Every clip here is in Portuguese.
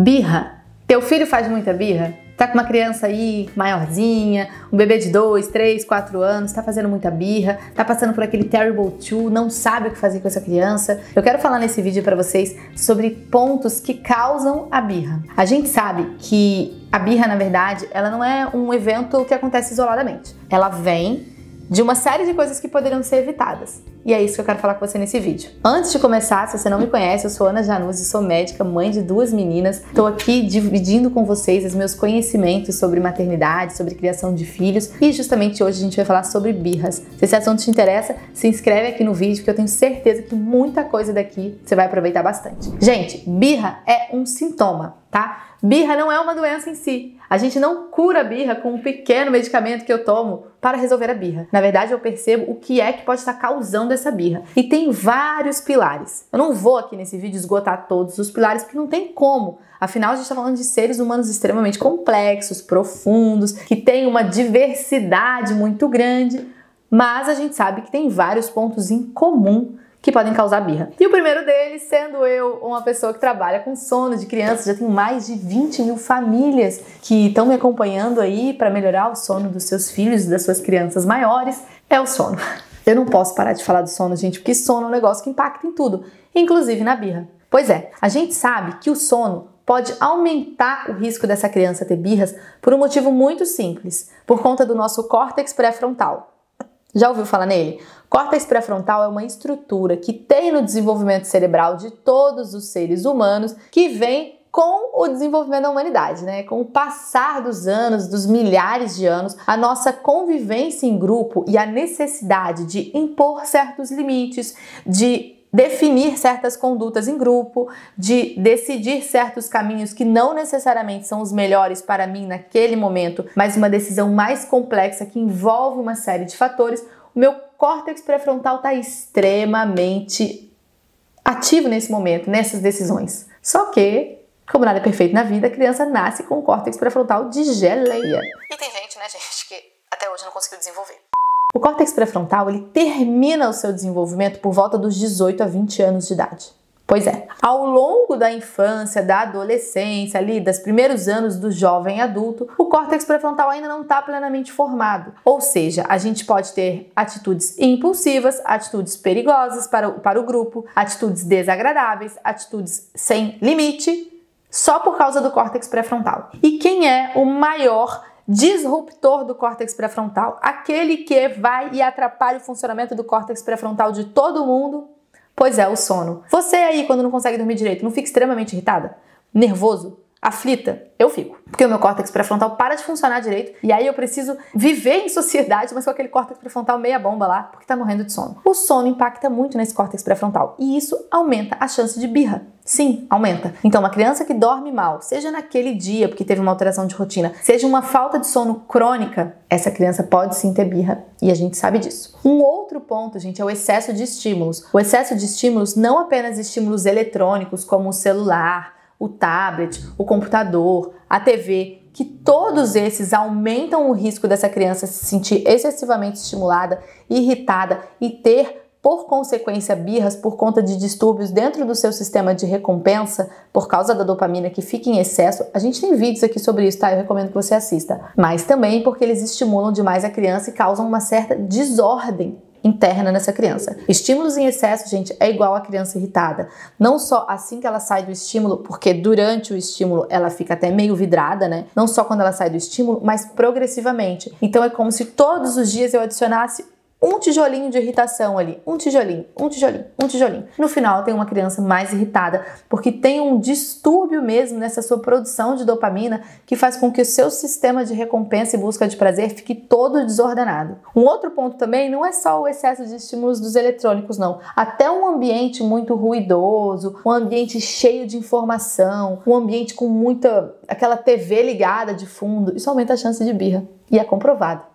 Birra. Teu filho faz muita birra? Tá com uma criança aí maiorzinha, um bebê de 2, 3, 4 anos, tá fazendo muita birra, tá passando por aquele terrible two, não sabe o que fazer com essa criança. Eu quero falar nesse vídeo para vocês sobre pontos que causam a birra. A gente sabe que a birra, na verdade, ela não é um evento que acontece isoladamente. Ela vem de uma série de coisas que poderiam ser evitadas. E é isso que eu quero falar com você nesse vídeo. Antes de começar, se você não me conhece, eu sou Ana Januzzi, sou médica, mãe de duas meninas. Estou aqui dividindo com vocês os meus conhecimentos sobre maternidade, sobre criação de filhos e justamente hoje a gente vai falar sobre birras. Se esse assunto te interessa, se inscreve aqui no vídeo que eu tenho certeza que muita coisa daqui você vai aproveitar bastante. Gente, birra é um sintoma, tá? Birra não é uma doença em si. A gente não cura a birra com um pequeno medicamento que eu tomo para resolver a birra. Na verdade, eu percebo o que é que pode estar causando essa birra. E tem vários pilares. Eu não vou aqui nesse vídeo esgotar todos os pilares, porque não tem como. Afinal, a gente está falando de seres humanos extremamente complexos, profundos, que têm uma diversidade muito grande, mas a gente sabe que tem vários pontos em comum que podem causar birra. E o primeiro deles, sendo eu uma pessoa que trabalha com sono de crianças, já tenho mais de 20 mil famílias que estão me acompanhando aí para melhorar o sono dos seus filhos e das suas crianças maiores, é o sono. Eu não posso parar de falar do sono, gente, porque sono é um negócio que impacta em tudo, inclusive na birra. Pois é, a gente sabe que o sono pode aumentar o risco dessa criança ter birras por um motivo muito simples, por conta do nosso córtex pré-frontal. Já ouviu falar nele? Córtex pré-frontal é uma estrutura que tem no desenvolvimento cerebral de todos os seres humanos que vem com o desenvolvimento da humanidade, né? Com o passar dos anos, dos milhares de anos, a nossa convivência em grupo e a necessidade de impor certos limites, de definir certas condutas em grupo, de decidir certos caminhos que não necessariamente são os melhores para mim naquele momento, mas uma decisão mais complexa que envolve uma série de fatores, o meu córtex pré-frontal está extremamente ativo nesse momento, nessas decisões. Só que, como nada é perfeito na vida, a criança nasce com o córtex pré-frontal de geleia. E tem gente, né, gente, que até hoje não conseguiu desenvolver. O córtex pré-frontal ele termina o seu desenvolvimento por volta dos 18 a 20 anos de idade. Pois é, ao longo da infância, da adolescência, ali, dos primeiros anos do jovem adulto, o córtex pré-frontal ainda não está plenamente formado. Ou seja, a gente pode ter atitudes impulsivas, atitudes perigosas para o, para o grupo, atitudes desagradáveis, atitudes sem limite, só por causa do córtex pré-frontal. E quem é o maior disruptor do córtex pré-frontal? Aquele que vai e atrapalha o funcionamento do córtex pré-frontal de todo mundo? Pois é, o sono. Você aí, quando não consegue dormir direito, não fica extremamente irritada? Nervoso? Aflita? Eu fico. Porque o meu córtex pré-frontal para de funcionar direito e aí eu preciso viver em sociedade, mas com aquele córtex pré-frontal meia bomba lá, porque tá morrendo de sono. O sono impacta muito nesse córtex pré-frontal e isso aumenta a chance de birra. Sim, aumenta. Então, uma criança que dorme mal, seja naquele dia porque teve uma alteração de rotina, seja uma falta de sono crônica, essa criança pode sim ter birra e a gente sabe disso. Um outro ponto, gente, é o excesso de estímulos. O excesso de estímulos, não apenas estímulos eletrônicos, como o celular, o tablet, o computador, a TV, que todos esses aumentam o risco dessa criança se sentir excessivamente estimulada, irritada e ter por consequência, birras por conta de distúrbios dentro do seu sistema de recompensa por causa da dopamina que fica em excesso. A gente tem vídeos aqui sobre isso, tá? Eu recomendo que você assista. Mas também porque eles estimulam demais a criança e causam uma certa desordem interna nessa criança. Estímulos em excesso, gente, é igual a criança irritada. Não só assim que ela sai do estímulo, porque durante o estímulo ela fica até meio vidrada, né? Não só quando ela sai do estímulo, mas progressivamente. Então é como se todos os dias eu adicionasse um tijolinho de irritação ali, um tijolinho, um tijolinho, um tijolinho. No final tem uma criança mais irritada porque tem um distúrbio mesmo nessa sua produção de dopamina que faz com que o seu sistema de recompensa e busca de prazer fique todo desordenado. Um outro ponto também não é só o excesso de estímulos dos eletrônicos, não. Até um ambiente muito ruidoso, um ambiente cheio de informação, um ambiente com muita aquela TV ligada de fundo, isso aumenta a chance de birra e é comprovado?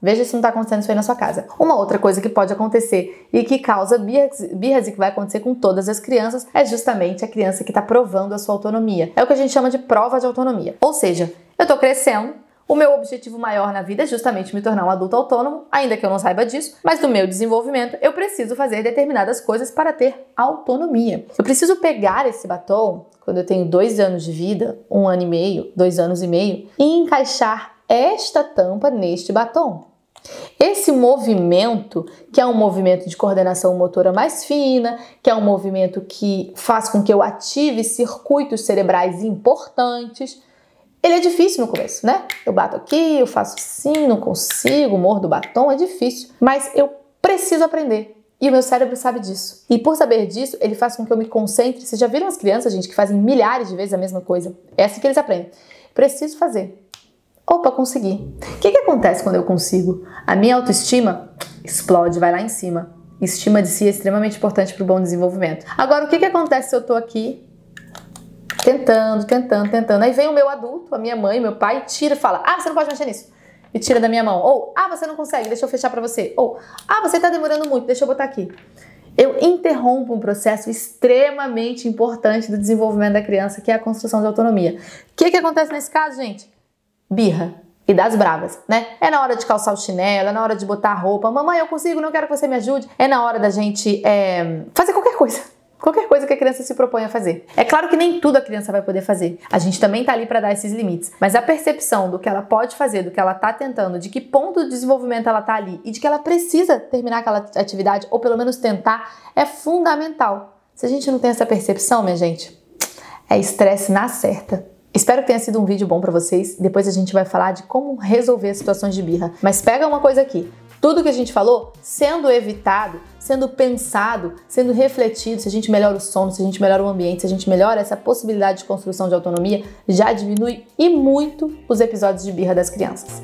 Veja se não está acontecendo isso aí na sua casa. Uma outra coisa que pode acontecer e que causa birras, e que vai acontecer com todas as crianças é justamente a criança que está provando a sua autonomia. É o que a gente chama de prova de autonomia. Ou seja, eu estou crescendo, O meu objetivo maior na vida é justamente me tornar um adulto autônomo, ainda que eu não saiba disso, mas no meu desenvolvimento eu preciso fazer determinadas coisas para ter autonomia. Eu preciso pegar esse batom, quando eu tenho dois anos de vida, um ano e meio, dois anos e meio, e encaixar esta tampa neste batom. Esse movimento, que é um movimento de coordenação motora mais fina, que é um movimento que faz com que eu ative circuitos cerebrais importantes, ele é difícil no começo, né? Eu bato aqui, eu faço assim, não consigo, mordo o batom, é difícil. Mas eu preciso aprender. E o meu cérebro sabe disso. E por saber disso, ele faz com que eu me concentre. Vocês já viram as crianças, gente, que fazem milhares de vezes a mesma coisa? É assim que eles aprendem. Preciso fazer. Opa, consegui. O que, que acontece quando eu consigo? A minha autoestima explode, vai lá em cima. Estima de si é extremamente importante para o bom desenvolvimento. Agora, o que, que acontece se eu estou aqui tentando, tentando, tentando? Aí vem o meu adulto, a minha mãe, meu pai, tira e fala: Ah, você não pode mexer nisso. E tira da minha mão. Ou, ah, você não consegue, deixa eu fechar para você. Ou, ah, você está demorando muito, deixa eu botar aqui. Eu interrompo um processo extremamente importante do desenvolvimento da criança, que é a construção de autonomia. O que, que acontece nesse caso, gente? Birra e das bravas, né? É na hora de calçar o chinelo, é na hora de botar a roupa. Mamãe, eu consigo, não quero que você me ajude. É na hora da gente é, fazer qualquer coisa. Qualquer coisa que a criança se propõe a fazer. É claro que nem tudo a criança vai poder fazer. A gente também tá ali para dar esses limites. Mas a percepção do que ela pode fazer, do que ela tá tentando, de que ponto de desenvolvimento ela tá ali e de que ela precisa terminar aquela atividade, ou pelo menos tentar, é fundamental. Se a gente não tem essa percepção, minha gente, é estresse na certa. Espero que tenha sido um vídeo bom para vocês. Depois a gente vai falar de como resolver situações de birra. Mas pega uma coisa aqui. Tudo que a gente falou sendo evitado, sendo pensado, sendo refletido, se a gente melhora o sono, se a gente melhora o ambiente, se a gente melhora essa possibilidade de construção de autonomia, já diminui e muito os episódios de birra das crianças.